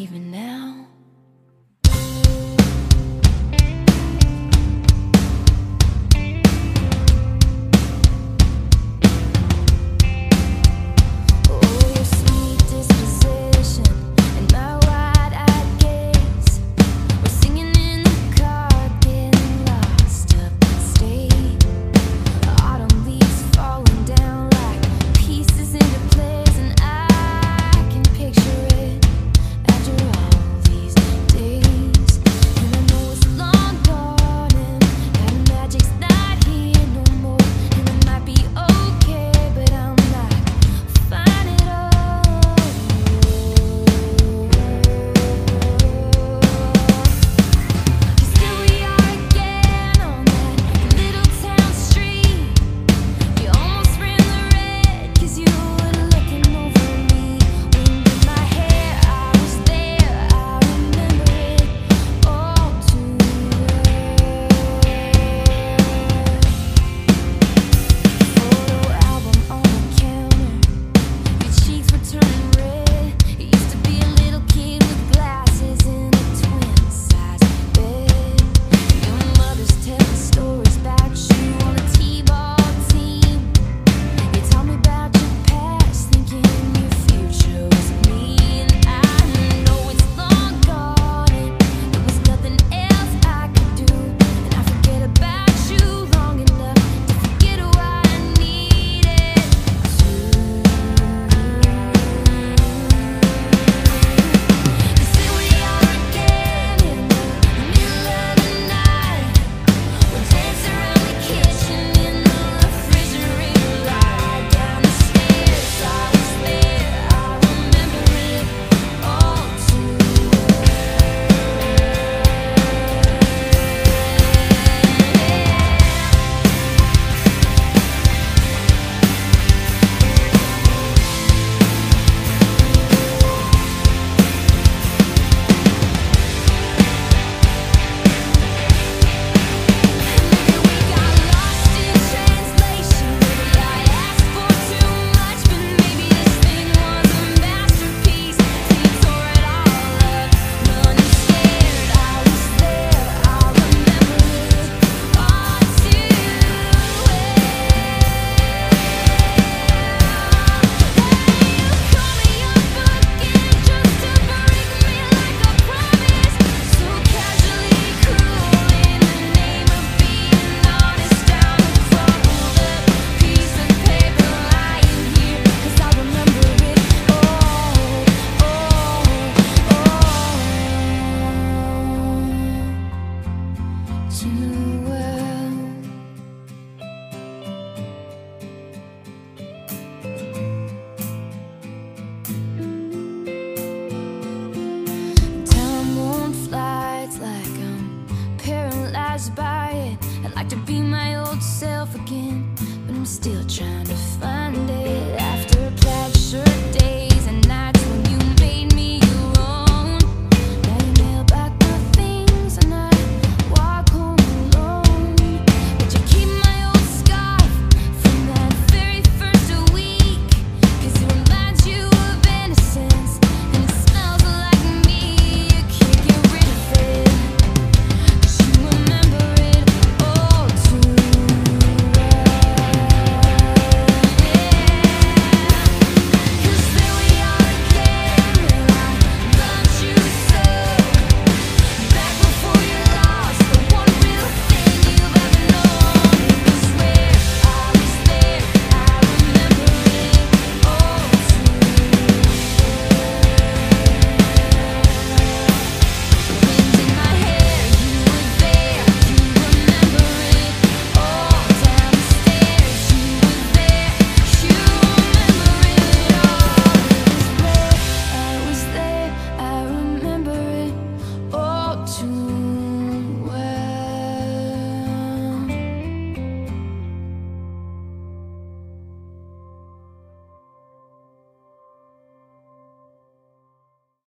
even now.